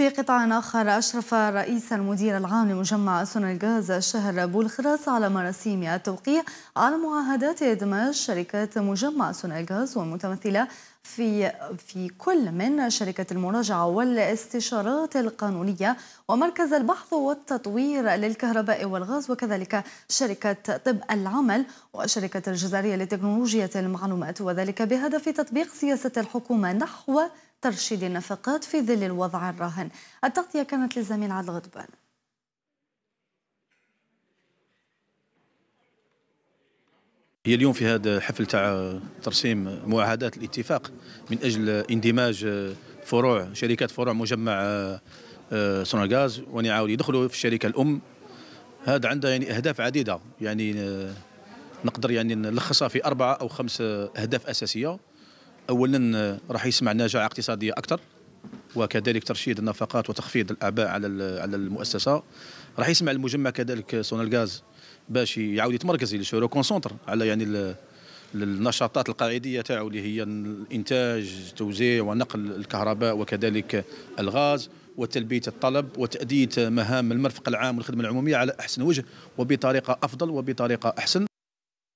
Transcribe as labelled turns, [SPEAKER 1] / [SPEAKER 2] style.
[SPEAKER 1] في قطاع آخر أشرف رئيس المدير العام لمجمع سنة الغاز الشهر بولخراس على مراسيم التوقيع على معاهدات إدماج شركات مجمع سنة الغاز والمتمثلة في في كل من شركة المراجعة والاستشارات القانونية ومركز البحث والتطوير للكهرباء والغاز وكذلك شركة طب العمل وشركة الجزائرية لتكنولوجيا المعلومات وذلك بهدف تطبيق سياسة الحكومة نحو ترشيد النفقات في ظل الوضع الراهن. التغطية كانت للزميل عادل غضبان.
[SPEAKER 2] هي اليوم في هذا حفل تاع ترسيم معاهدات الاتفاق من أجل اندماج فروع شركات فروع مجمع آه، سوناغاز ونعاود يدخلوا في الشركة الأم. هذا عندها يعني أهداف عديدة. يعني آه، نقدر يعني نلخصها في أربعة أو خمس أهداف أساسية. اولا راح يسمع نجاعه اقتصادية أكثر وكذلك ترشيد النفقات وتخفيض الأعباء على على المؤسسة. راح يسمع المجمع كذلك سونلغاز باش يعاود يتمركز ي se reconcentrer على يعني النشاطات القاعدية تاعو اللي هي الإنتاج توزيع ونقل الكهرباء وكذلك الغاز وتلبية الطلب وتأدية مهام المرفق العام والخدمة العمومية على أحسن وجه وبطريقة أفضل وبطريقة أحسن.